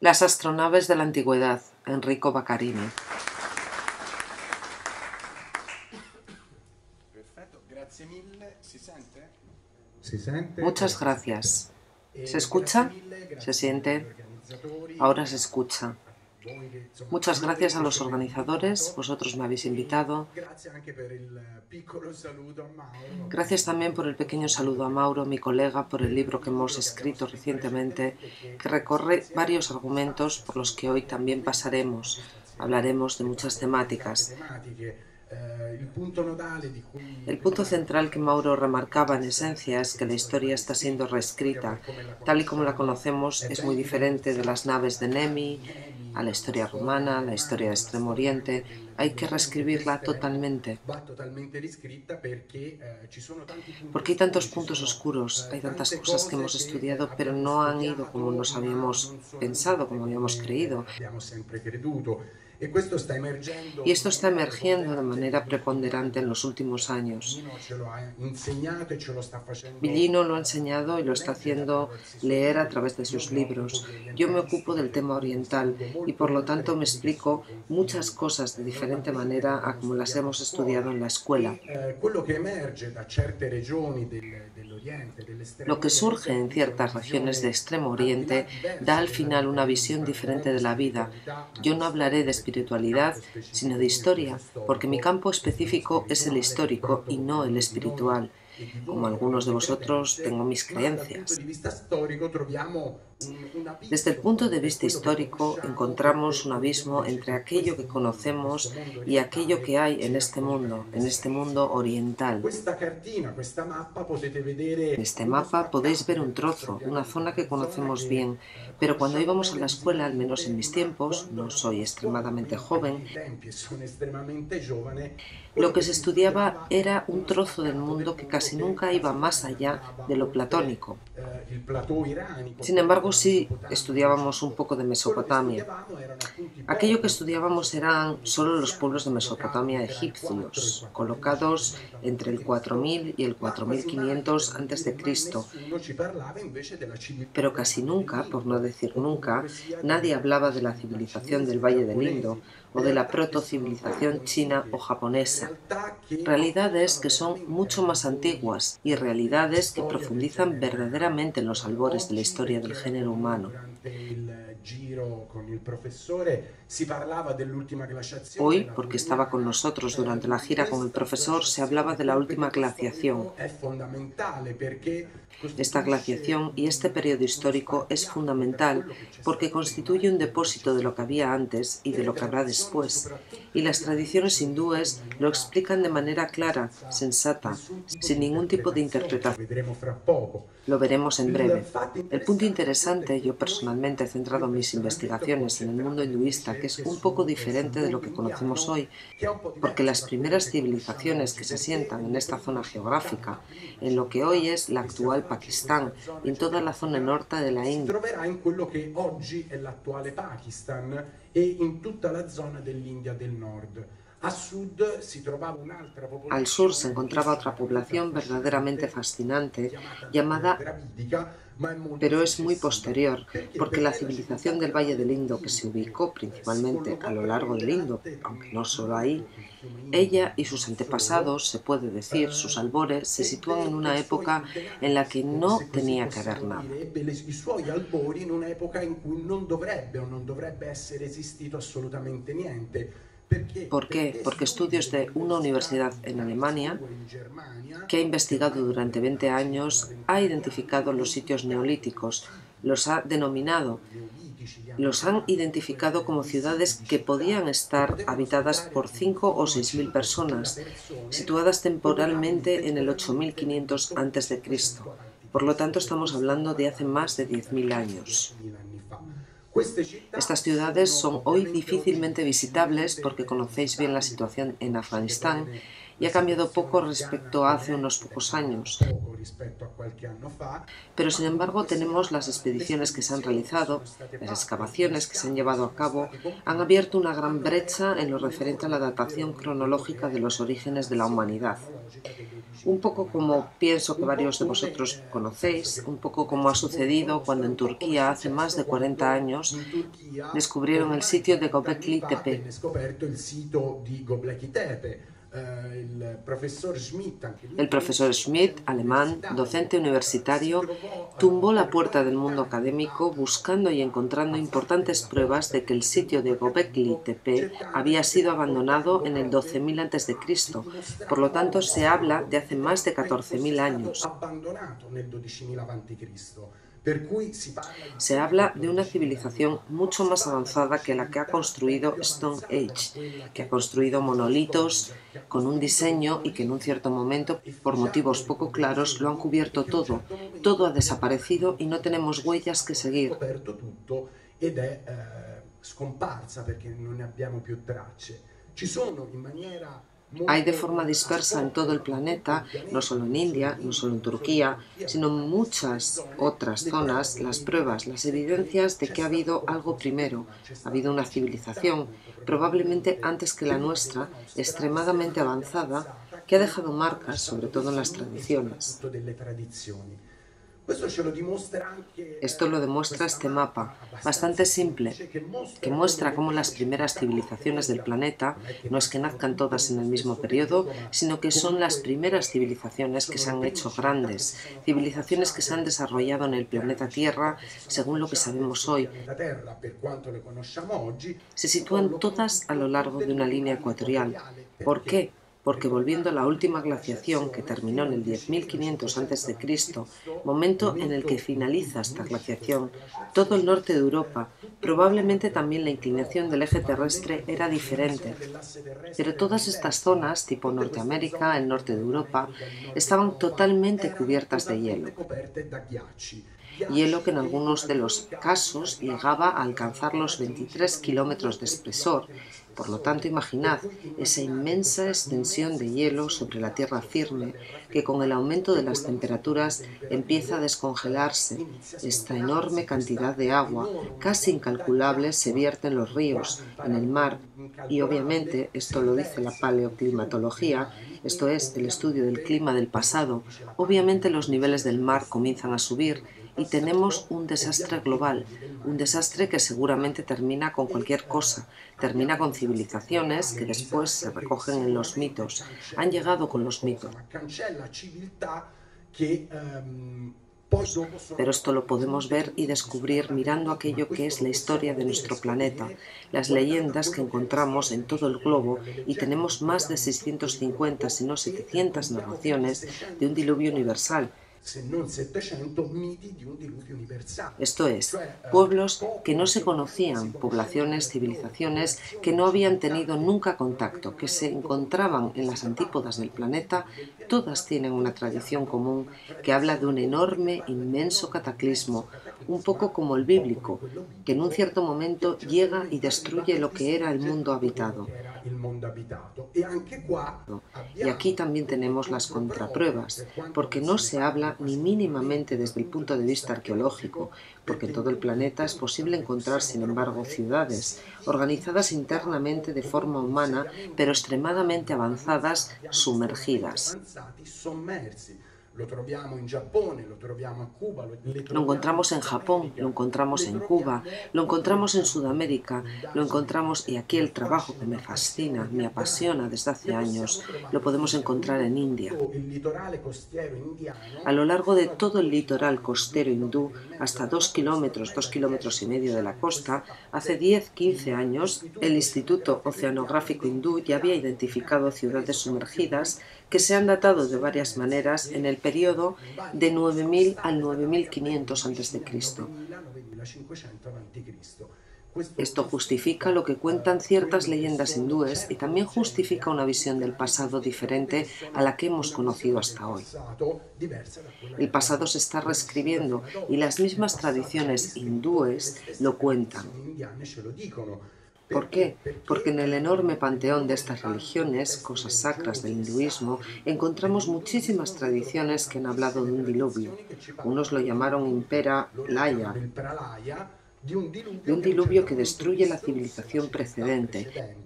Las astronaves de la antigüedad, Enrico Baccarini. Muchas gracias. ¿Se escucha? ¿Se siente? Ahora se escucha. Muchas gracias a los organizadores, vosotros me habéis invitado. Gracias también por el pequeño saludo a Mauro, mi colega, por el libro que hemos escrito recientemente, que recorre varios argumentos por los que hoy también pasaremos. Hablaremos de muchas temáticas. El punto central que Mauro remarcaba en esencia es que la historia está siendo reescrita. Tal y como la conocemos es muy diferente de las naves de Nemi, a la historia romana, a la historia de Extremo Oriente. Hay que reescribirla totalmente. Porque hay tantos puntos oscuros, hay tantas cosas que hemos estudiado, pero no han ido como nos habíamos pensado, como habíamos creído. Y esto está emergiendo de manera preponderante en los últimos años. Villino lo ha enseñado y lo está haciendo leer a través de sus libros. Yo me ocupo del tema oriental y por lo tanto me explico muchas cosas de diferente manera a como las hemos estudiado en la escuela. Lo que surge en ciertas regiones de Extremo Oriente da al final una visión diferente de la vida. Yo no hablaré de espiritualidad, sino de historia, porque mi campo específico es el histórico y no el espiritual. Como algunos de vosotros, tengo mis creencias. Desde el punto de vista histórico, encontramos un abismo entre aquello que conocemos y aquello que hay en este mundo, en este mundo oriental. En este mapa podéis ver un trozo, una zona que conocemos bien, pero cuando íbamos a la escuela, al menos en mis tiempos, no soy extremadamente joven, lo que se estudiaba era un trozo del mundo que casi nunca iba más allá de lo platónico. Sin embargo, sí estudiábamos un poco de Mesopotamia. Aquello que estudiábamos eran solo los pueblos de Mesopotamia egipcios, colocados entre el 4000 y el 4500 a.C. Pero casi nunca, por no decir nunca, nadie hablaba de la civilización del Valle del Indo o de la proto-civilización china o japonesa. Realidades que son mucho más antiguas y realidades que profundizan verdaderamente en los albores de la historia del género humano. Hoy, porque estaba con nosotros durante la gira con el profesor, se hablaba de la última glaciación. Esta glaciación y este periodo histórico es fundamental porque constituye un depósito de lo que había antes y de lo que habrá después. Y las tradiciones hindúes lo explican de manera clara, sensata, sin ningún tipo de interpretación. Lo veremos en breve. El punto interesante, yo personalmente he centrado mis investigaciones en el mundo hinduista, que es un poco diferente de lo que conocemos hoy, porque las primeras civilizaciones que se asientan en esta zona geográfica, en lo que hoy es la actual Pakistán y en toda la zona norte de la India, e in tutta la zona dell'India del Nord. Al sur se encontraba otra población verdaderamente fascinante llamada pero es muy posterior, porque la civilización del Valle del Indo, que se ubicó principalmente a lo largo del Indo, aunque no solo ahí, ella y sus antepasados, se puede decir, sus albores, se sitúan en una época en la que no tenía que haber nada. ¿Por qué? Porque estudios de una universidad en Alemania, que ha investigado durante 20 años, ha identificado los sitios neolíticos, los ha denominado, los han identificado como ciudades que podían estar habitadas por 5 o 6 mil personas, situadas temporalmente en el 8500 a.C. Por lo tanto, estamos hablando de hace más de 10.000 años. Estas ciudades son hoy difícilmente visitables porque conocéis bien la situación en Afganistán y ha cambiado poco respecto a hace unos pocos años. Pero sin embargo tenemos las expediciones que se han realizado, las excavaciones que se han llevado a cabo, han abierto una gran brecha en lo referente a la datación cronológica de los orígenes de la humanidad. Un poco como pienso que varios de vosotros conocéis, un poco como ha sucedido cuando en Turquía hace más de 40 años descubrieron el sitio de Gobekli Tepe. Eh, el profesor Schmidt, alemán, docente universitario, tumbó la puerta del mundo académico buscando y encontrando importantes pruebas de que el sitio de Gobekli Tepe había sido abandonado en el 12.000 a.C. Por lo tanto, se habla de hace más de 14.000 años. Se habla de una civilización mucho más avanzada que la que ha construido Stone Age, que ha construido monolitos con un diseño y que en un cierto momento, por motivos poco claros, lo han cubierto todo. Todo ha desaparecido y no tenemos huellas que seguir. Hay de forma dispersa en todo el planeta, no solo en India, no solo en Turquía, sino en muchas otras zonas, las pruebas, las evidencias de que ha habido algo primero, ha habido una civilización, probablemente antes que la nuestra, extremadamente avanzada, que ha dejado marcas, sobre todo en las tradiciones. Esto lo demuestra este mapa, bastante simple, que muestra cómo las primeras civilizaciones del planeta no es que nazcan todas en el mismo periodo, sino que son las primeras civilizaciones que se han hecho grandes, civilizaciones que se han desarrollado en el planeta Tierra según lo que sabemos hoy. Se sitúan todas a lo largo de una línea ecuatorial. ¿Por qué? Porque volviendo a la última glaciación que terminó en el 10.500 a.C., momento en el que finaliza esta glaciación, todo el norte de Europa, probablemente también la inclinación del eje terrestre era diferente. Pero todas estas zonas, tipo Norteamérica, el norte de Europa, estaban totalmente cubiertas de hielo hielo que en algunos de los casos llegaba a alcanzar los 23 kilómetros de espesor. Por lo tanto, imaginad esa inmensa extensión de hielo sobre la tierra firme que con el aumento de las temperaturas empieza a descongelarse. Esta enorme cantidad de agua, casi incalculable, se vierte en los ríos, en el mar. Y obviamente, esto lo dice la paleoclimatología, esto es el estudio del clima del pasado, obviamente los niveles del mar comienzan a subir y tenemos un desastre global, un desastre que seguramente termina con cualquier cosa, termina con civilizaciones que después se recogen en los mitos, han llegado con los mitos. Pero esto lo podemos ver y descubrir mirando aquello que es la historia de nuestro planeta, las leyendas que encontramos en todo el globo y tenemos más de 650, si no 700 narraciones de un diluvio universal esto es, pueblos que no se conocían, poblaciones, civilizaciones que no habían tenido nunca contacto, que se encontraban en las antípodas del planeta, todas tienen una tradición común que habla de un enorme, inmenso cataclismo, un poco como el bíblico, que en un cierto momento llega y destruye lo que era el mundo habitado. Y aquí también tenemos las contrapruebas, porque no se habla ni mínimamente desde el punto de vista arqueológico, porque en todo el planeta es posible encontrar, sin embargo, ciudades organizadas internamente de forma humana, pero extremadamente avanzadas, sumergidas. Lo encontramos en Japón, lo encontramos en Cuba, lo encontramos en Sudamérica, lo encontramos, y aquí el trabajo que me fascina, me apasiona desde hace años, lo podemos encontrar en India. A lo largo de todo el litoral costero hindú, hasta dos kilómetros, dos kilómetros y medio de la costa, hace 10, 15 años, el Instituto Oceanográfico Hindú ya había identificado ciudades sumergidas que se han datado de varias maneras en el periodo de 9000 al 9500 a.C. Esto justifica lo que cuentan ciertas leyendas hindúes y también justifica una visión del pasado diferente a la que hemos conocido hasta hoy. El pasado se está reescribiendo y las mismas tradiciones hindúes lo cuentan. ¿Por qué? Porque en el enorme panteón de estas religiones, cosas sacras del hinduismo, encontramos muchísimas tradiciones que han hablado de un diluvio. Unos lo llamaron impera laya, de un diluvio que destruye la civilización precedente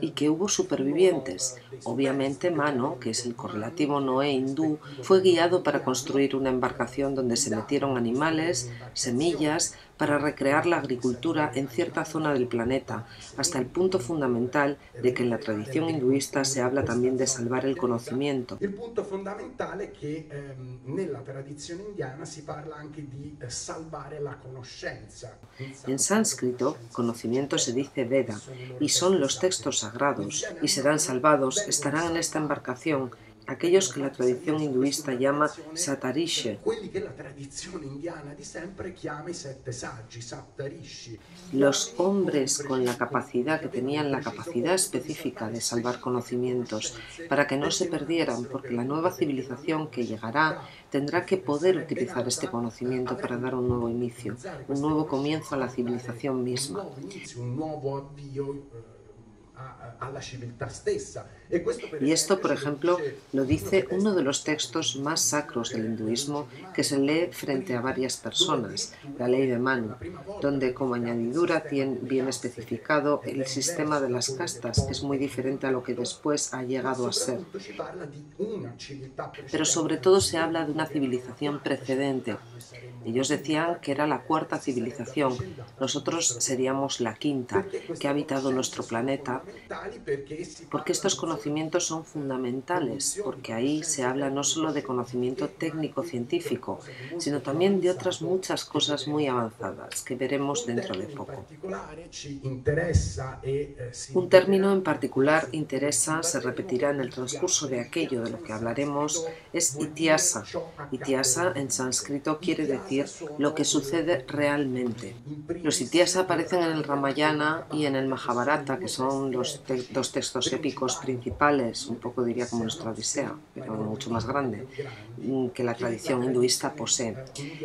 y que hubo supervivientes. Obviamente Mano, que es el correlativo Noé hindú, fue guiado para construir una embarcación donde se metieron animales, semillas, para recrear la agricultura en cierta zona del planeta, hasta el punto fundamental de que en la tradición hinduista se habla también de salvar el conocimiento. El punto fundamental es que en la tradición indiana se habla anche di eh, salvare la conoscenza. En sánscrito, conocimiento se dice Veda, y son los textos sagrados, y serán salvados, estarán en esta embarcación, aquellos que la tradición hinduista llama Satarishi. Los hombres con la capacidad, que tenían la capacidad específica de salvar conocimientos, para que no se perdieran, porque la nueva civilización que llegará tendrá que poder utilizar este conocimiento para dar un nuevo inicio, un nuevo comienzo a la civilización misma. Y esto, por ejemplo, lo dice uno de los textos más sacros del hinduismo que se lee frente a varias personas, la ley de Manu, donde como añadidura tiene bien especificado el sistema de las castas, que es muy diferente a lo que después ha llegado a ser. Pero sobre todo se habla de una civilización precedente. Ellos decían que era la cuarta civilización, nosotros seríamos la quinta, que ha habitado nuestro planeta porque estos conocimientos son fundamentales, porque ahí se habla no solo de conocimiento técnico-científico, sino también de otras muchas cosas muy avanzadas que veremos dentro de poco. Un término en particular interesa, se repetirá en el transcurso de aquello de lo que hablaremos, es itiasa. Itiasa en sánscrito quiere decir lo que sucede realmente. Los itiasa aparecen en el Ramayana y en el Mahabharata, que son los dos textos épicos principales, un poco diría como nuestra Odisea, pero mucho más grande, mm, que la tradición hinduista posee.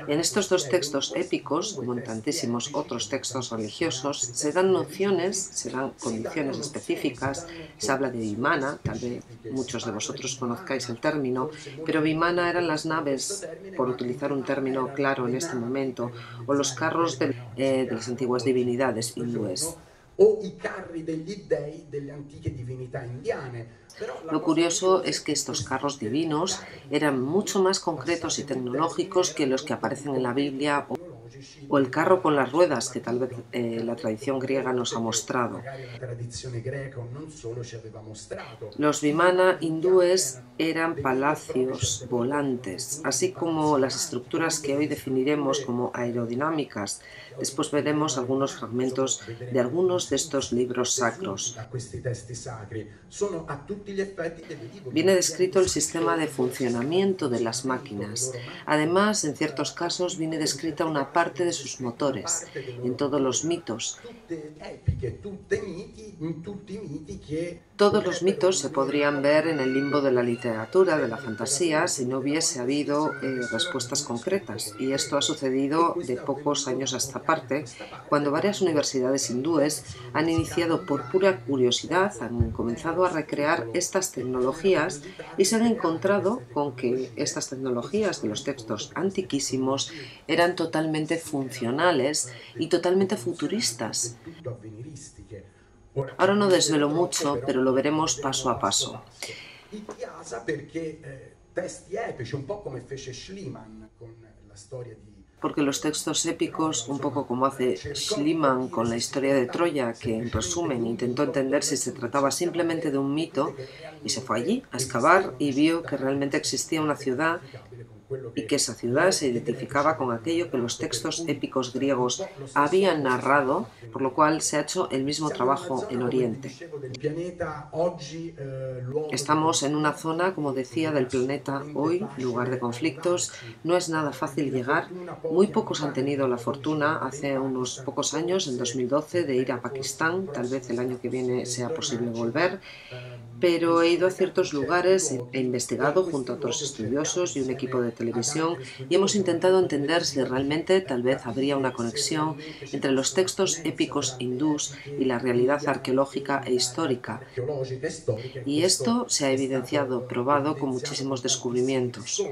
En estos dos textos épicos, como en tantísimos otros textos religiosos, se dan nociones, se dan condiciones específicas, se habla de Vimana, tal vez muchos de vosotros conozcáis el término, pero Vimana eran las naves, por utilizar un término claro en este momento, o los carros de, eh, de las antiguas divinidades hindúes o i carri degli dei delle antiche divinità indiane. Lo curioso es que estos carros divinos eran mucho más concretos y tecnológicos que los que aparecen en la Biblia o el carro con las ruedas que tal vez eh, la tradición griega nos ha mostrado. Los vimana hindúes eran palacios volantes, así como las estructuras que hoy definiremos como aerodinámicas. Después veremos algunos fragmentos de algunos de estos libros sacros. Viene descrito el sistema de funcionamiento de las máquinas. Además, en ciertos casos viene descrita una parte de sus motores. En todos los mitos todos los mitos se podrían ver en el limbo de la literatura, de la fantasía, si no hubiese habido eh, respuestas concretas. Y esto ha sucedido de pocos años a esta parte, cuando varias universidades hindúes han iniciado por pura curiosidad, han comenzado a recrear estas tecnologías y se han encontrado con que estas tecnologías de los textos antiquísimos eran totalmente funcionales y totalmente futuristas. Ahora no desvelo mucho, pero lo veremos paso a paso. Porque los textos épicos, un poco como hace Schliemann con la historia de Troya, que en resumen intentó entender si se trataba simplemente de un mito, y se fue allí a excavar y vio que realmente existía una ciudad y que esa ciudad se identificaba con aquello que los textos épicos griegos habían narrado, por lo cual se ha hecho el mismo trabajo en Oriente. Estamos en una zona, como decía, del planeta hoy, lugar de conflictos. No es nada fácil llegar. Muy pocos han tenido la fortuna, hace unos pocos años, en 2012, de ir a Pakistán. Tal vez el año que viene sea posible volver pero he ido a ciertos lugares, he investigado junto a otros estudiosos y un equipo de televisión y hemos intentado entender si realmente tal vez habría una conexión entre los textos épicos hindús y la realidad arqueológica e histórica. Y esto se ha evidenciado, probado con muchísimos descubrimientos.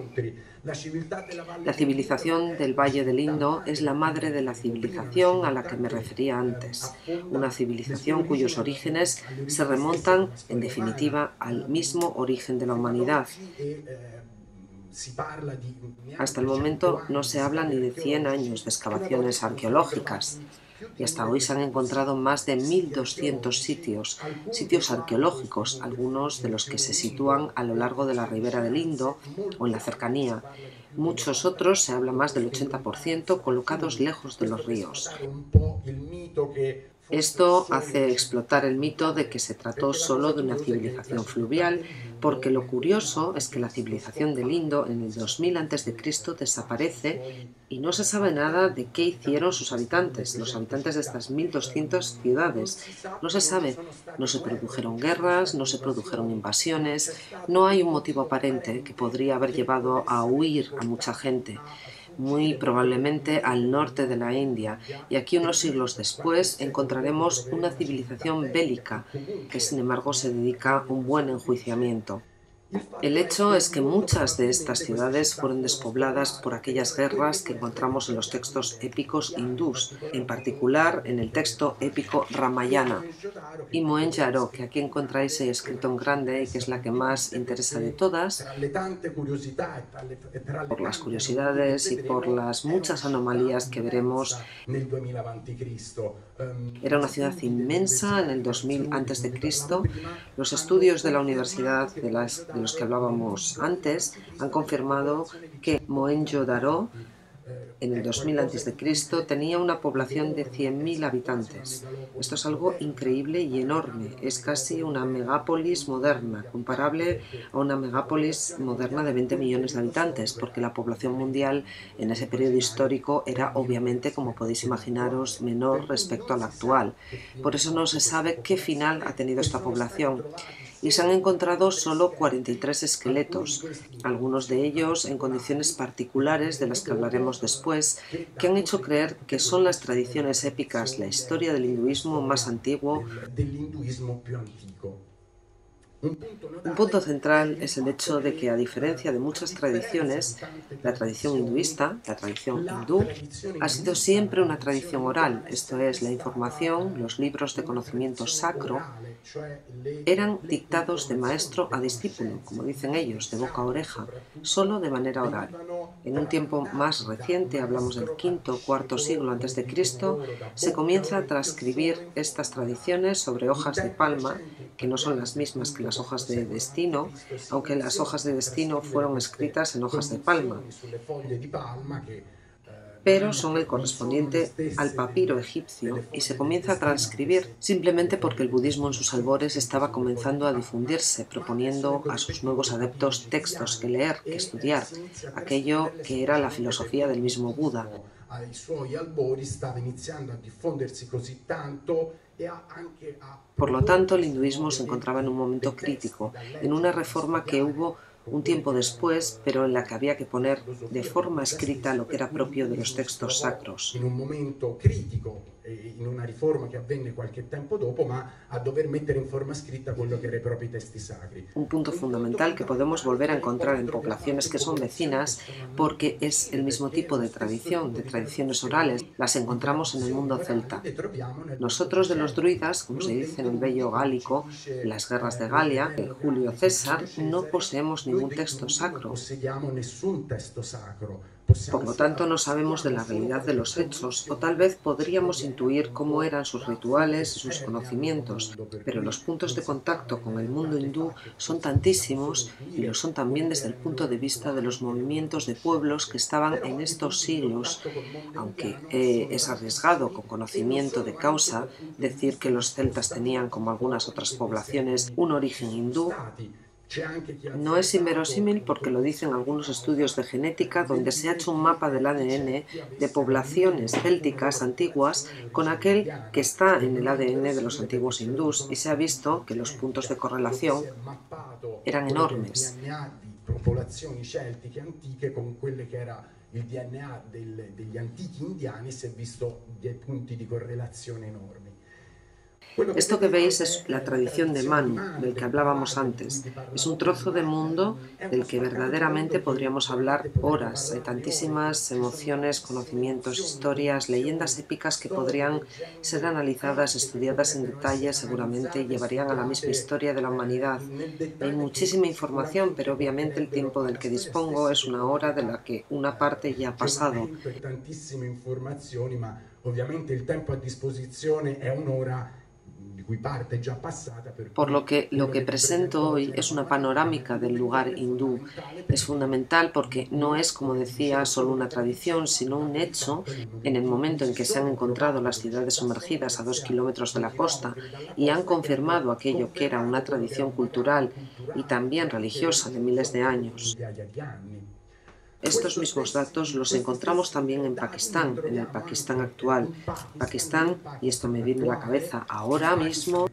La civilización del Valle del Indo es la madre de la civilización a la que me refería antes, una civilización cuyos orígenes se remontan, en definitiva, al mismo origen de la humanidad. Hasta el momento no se habla ni de 100 años de excavaciones arqueológicas y hasta hoy se han encontrado más de 1.200 sitios, sitios arqueológicos, algunos de los que se sitúan a lo largo de la ribera del Indo o en la cercanía. Muchos otros, se habla más del 80%, colocados lejos de los ríos. Esto hace explotar el mito de que se trató solo de una civilización fluvial, porque lo curioso es que la civilización del Indo en el 2000 a.C. desaparece y no se sabe nada de qué hicieron sus habitantes, los habitantes de estas 1200 ciudades. No se sabe, no se produjeron guerras, no se produjeron invasiones, no hay un motivo aparente que podría haber llevado a huir a mucha gente muy probablemente al norte de la India, y aquí unos siglos después encontraremos una civilización bélica que sin embargo se dedica a un buen enjuiciamiento. El hecho es que muchas de estas ciudades fueron despobladas por aquellas guerras que encontramos en los textos épicos hindús, en particular en el texto épico Ramayana. Y Mohenjo-Daro, que aquí encontráis escrito en grande y que es la que más interesa de todas, por las curiosidades y por las muchas anomalías que veremos. Era una ciudad inmensa en el 2000 a.C. Los estudios de la Universidad de los que hablábamos antes, han confirmado que Mohenjo-Daro en el 2000 a.C. tenía una población de 100.000 habitantes. Esto es algo increíble y enorme. Es casi una megápolis moderna, comparable a una megápolis moderna de 20 millones de habitantes, porque la población mundial en ese periodo histórico era obviamente, como podéis imaginaros, menor respecto a la actual. Por eso no se sabe qué final ha tenido esta población y se han encontrado solo 43 esqueletos, algunos de ellos en condiciones particulares de las que hablaremos después, que han hecho creer que son las tradiciones épicas, la historia del hinduismo más antiguo. Un punto central es el hecho de que, a diferencia de muchas tradiciones, la tradición hinduista, la tradición hindú, ha sido siempre una tradición oral, esto es, la información, los libros de conocimiento sacro, eran dictados de maestro a discípulo, como dicen ellos, de boca a oreja, solo de manera oral. En un tiempo más reciente, hablamos del quinto o cuarto siglo antes de Cristo, se comienza a transcribir estas tradiciones sobre hojas de palma, que no son las mismas que las hojas de destino, aunque las hojas de destino fueron escritas en hojas de palma pero son el correspondiente al papiro egipcio y se comienza a transcribir simplemente porque el budismo en sus albores estaba comenzando a difundirse, proponiendo a sus nuevos adeptos textos que leer, que estudiar, aquello que era la filosofía del mismo Buda. Por lo tanto, el hinduismo se encontraba en un momento crítico, en una reforma que hubo un tiempo después, pero en la que había que poner de forma escrita lo que era propio de los textos sacros. En un momento crítico in una riforma che avvenne qualche tempo dopo, ma a dover mettere in forma scritta quello che era i propri testi sacri. Un punto fundamental que podemos volver a encontrar en poblaciones que son vecinas porque es el mismo tipo de tradición, de tradiciones orales. Las encontramos en el mundo celta. Nosotros de los druidas, como se dice en el bello gálico, las guerras de Galia, de Julio César, no poseemos ningún texto sacro. Por lo tanto, no sabemos de la realidad de los hechos, o tal vez podríamos intuir cómo eran sus rituales y sus conocimientos, pero los puntos de contacto con el mundo hindú son tantísimos y lo son también desde el punto de vista de los movimientos de pueblos que estaban en estos siglos, aunque es arriesgado con conocimiento de causa decir que los celtas tenían, como algunas otras poblaciones, un origen hindú, No es inverosímil porque lo dicen algunos estudios de genética donde se ha hecho un mapa del ADN de poblaciones célticas antiguas con aquel que está en el ADN de los antiguos hindús y se ha visto que los puntos de correlación eran enormes. il DNA degli antichi indiani si è visto dei punti di correlazione enormi. Esto que veis es la tradición de Manu, del que hablábamos antes. Es un trozo de mundo del que verdaderamente podríamos hablar horas. Hay tantísimas emociones, conocimientos, historias, leyendas épicas que podrían ser analizadas, estudiadas en detalle, seguramente llevarían a la misma historia de la humanidad. Hay muchísima información, pero obviamente el tiempo del que dispongo es una hora de la que una parte ya ha pasado. Obviamente el tiempo a disposición es un'ora por lo que lo que presento hoy es una panorámica del lugar hindú. Es fundamental porque no es, como decía, solo una tradición, sino un hecho en el momento en que se han encontrado las ciudades sumergidas a dos kilómetros de la costa y han confirmado aquello que era una tradición cultural y también religiosa de miles de años. Estos mismos datos los encontramos también en Pakistán, en el Pakistán actual. Pakistán, y esto me viene a la cabeza ahora mismo,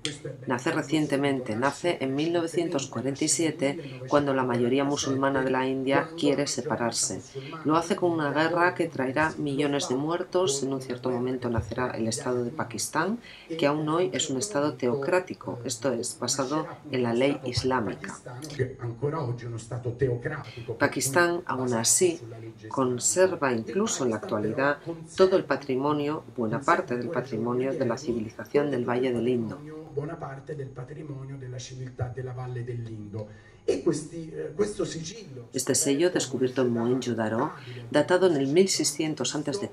nace recientemente, nace en 1947, cuando la mayoría musulmana de la India quiere separarse. Lo hace con una guerra que traerá millones de muertos, en un cierto momento nacerá el Estado de Pakistán, que aún hoy es un Estado teocrático, esto es, basado en la ley islámica. Pakistán, aún así, conserva incluso en la actualidad todo el patrimonio, buena parte del patrimonio de la civilización del Valle del Indo. Este sello, descubierto en Mohenjo-Daro, datado en el 1600 a.C.,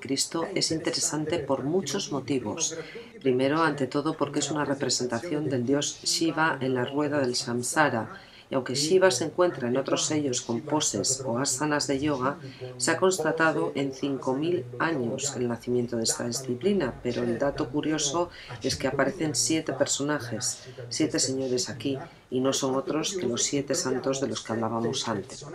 es interesante por muchos motivos. Primero, ante todo, porque es una representación del dios Shiva en la rueda del samsara, y aunque Shiva se encuentra en otros sellos con poses o asanas de yoga, se ha constatado en 5.000 años el nacimiento de esta disciplina, pero el dato curioso es que aparecen siete personajes, siete señores aquí, y no son otros que los siete santos de los que hablábamos antes.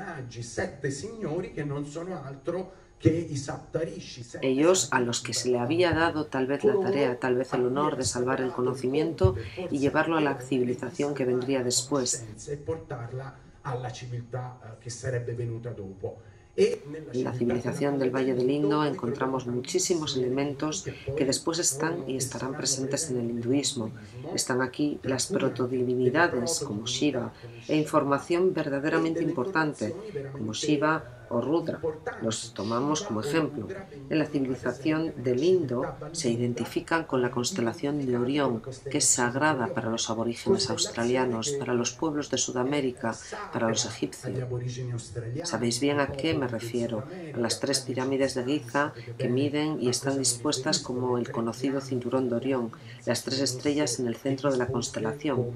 Ellos a los que se le había dado tal vez la tarea, tal vez el honor de salvar el conocimiento y llevarlo a la civilización que vendría después. En la civilización del Valle del Indo encontramos muchísimos elementos que después están y estarán presentes en el hinduismo. Están aquí las protodivinidades como Shiva e información verdaderamente importante como Shiva o Rudra. Los tomamos como ejemplo. En la civilización del Indo se identifican con la constelación de Orión, que es sagrada para los aborígenes australianos, para los pueblos de Sudamérica, para los egipcios. Sabéis bien a qué me refiero, a las tres pirámides de Giza que miden y están dispuestas como el conocido cinturón de Orión, las tres estrellas en el centro de la constelación.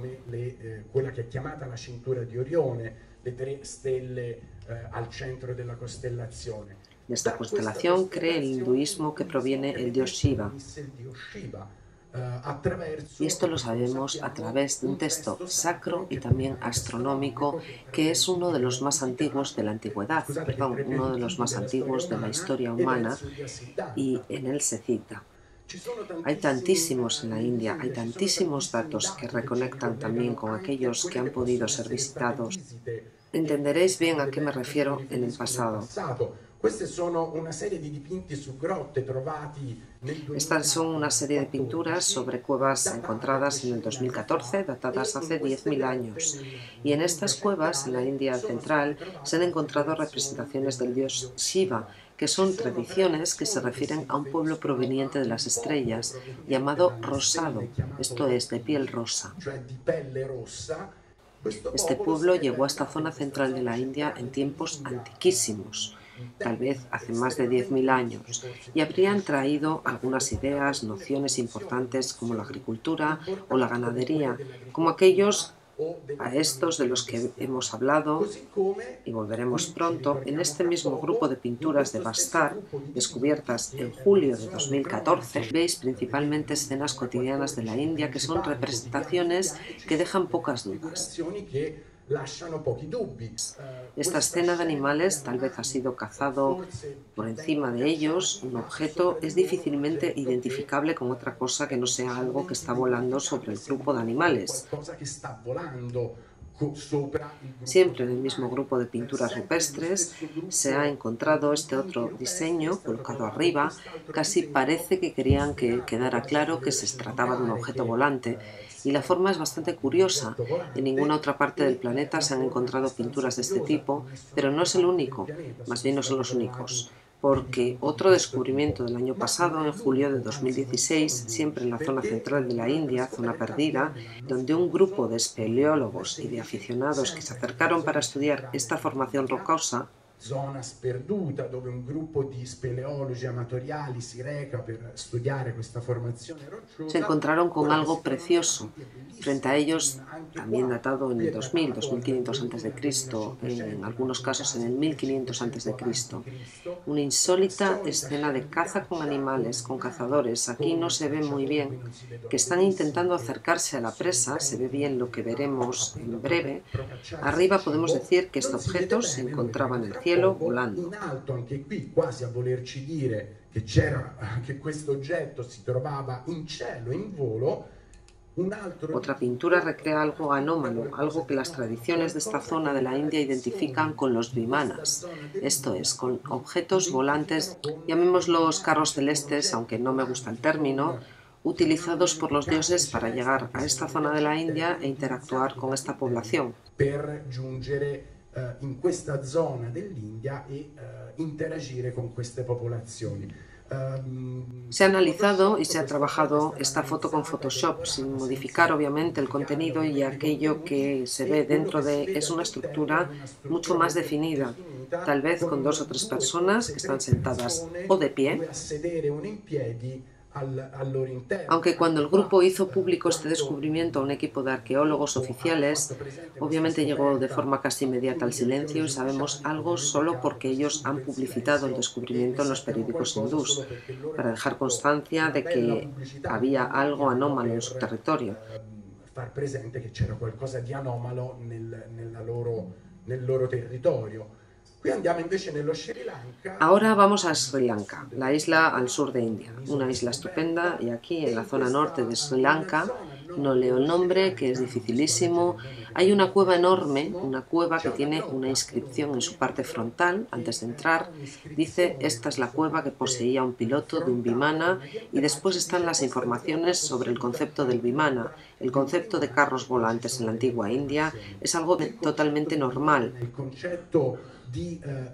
Le tre stelle eh, al centro de la constelazione. De esta constelación cree el hinduismo que proviene el dios Shiva. Eh, y esto lo sabemos a través de un texto sacro y también astronómico que es uno de los más antiguos de la antigüedad, perdón, uno de los más antiguos de la historia humana y en él se cita. Hay tantísimos en la India, hay tantísimos datos que reconectan también con aquellos que han podido ser visitados. Entenderéis bien a qué me refiero en el pasado. Estas son una serie de pinturas sobre cuevas encontradas en el 2014, datadas hace 10.000 años. Y en estas cuevas, en la India central, se han encontrado representaciones del dios Shiva, que son tradiciones que se refieren a un pueblo proveniente de las estrellas, llamado rosado, esto es, de piel rosa. Este pueblo llegó a esta zona central de la India en tiempos antiquísimos, tal vez hace más de 10.000 años, y habrían traído algunas ideas, nociones importantes como la agricultura o la ganadería, como aquellos a estos de los que hemos hablado y volveremos pronto en este mismo grupo de pinturas de Bastar, descubiertas en julio de 2014, veis principalmente escenas cotidianas de la India que son representaciones que dejan pocas dudas. Esta escena de animales tal vez ha sido cazado por encima de ellos. Un objeto es difícilmente identificable con otra cosa que no sea algo que está volando sobre el grupo de animales. Siempre en el mismo grupo de pinturas rupestres se ha encontrado este otro diseño colocado arriba. Casi parece que querían que quedara claro que se trataba de un objeto volante y la forma es bastante curiosa. En ninguna otra parte del planeta se han encontrado pinturas de este tipo, pero no es el único, más bien no son los únicos porque otro descubrimiento del año pasado, en julio de 2016, siempre en la zona central de la India, zona perdida, donde un grupo de espeleólogos y de aficionados que se acercaron para estudiar esta formación rocosa zona sperduta dove un gruppo di speleologi amatoriali si reca per studiare questa formazione rocciosa. Se encontraron con algo precioso. Frente a ellos, también datado en el 2000, 2500 a.C., en algunos casos en el 1500 a.C., una insólita escena de caza con animales, con cazadores. Aquí no se ve muy bien, que están intentando acercarse a la presa, se ve bien lo que veremos en breve. Arriba podemos decir que este objeto se encontraba en el cielo cielo volando. In alto anche qui quasi a volerci dire che c'era che questo oggetto si trovava in cielo, in volo, Otra pintura recrea algo anómalo, algo que las tradiciones de esta zona de la India identifican con los vimanas, esto es, con objetos volantes, llamémoslos carros celestes, aunque no me gusta el término, utilizados por los dioses para llegar a esta zona de la India e interactuar con esta población. Eh, in questa zona dell'India e eh, interagire con queste popolazioni. Ehm, se ha analizado y se ha trabajado esta foto con Photoshop sin modificar obviamente el contenido y aquello que se ve dentro de es una estructura mucho más definida, tal vez con dos o tres personas que están sentadas o de pie aunque cuando el grupo hizo público este descubrimiento a un equipo de arqueólogos oficiales, obviamente llegó de forma casi inmediata al silencio y sabemos algo solo porque ellos han publicitado el descubrimiento en los periódicos hindús, para dejar constancia de que había algo anómalo en su territorio. Far presente che c'era qualcosa di anomalo nel, nella loro, nel loro territorio. Ahora vamos a Sri Lanka, la isla al sur de India, una isla estupenda y aquí en la zona norte de Sri Lanka, no leo el nombre que es dificilísimo, hay una cueva enorme, una cueva que tiene una inscripción en su parte frontal antes de entrar, dice esta es la cueva que poseía un piloto de un Vimana y después están las informaciones sobre el concepto del Vimana, el concepto de carros volantes en la antigua India es algo totalmente normal. Eh,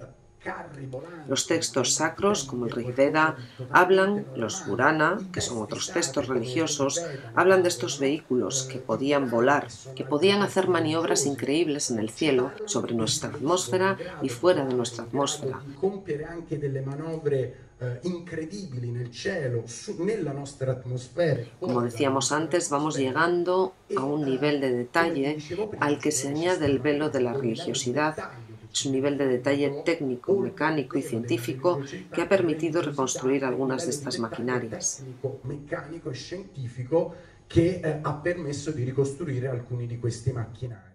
los textos sacros, como el Rigveda, hablan, los Purana, que son otros textos religiosos, hablan de estos vehículos que podían volar, que podían hacer maniobras increíbles en el cielo, sobre nuestra atmósfera y fuera de nuestra atmósfera. Como decíamos antes, vamos llegando a un nivel de detalle al que se añade el velo de la religiosidad su nivel de detalle técnico, mecánico y científico que ha permitido reconstruir algunas de estas maquinarias. che eh, ha permesso di ricostruire alcuni di questi macchinari.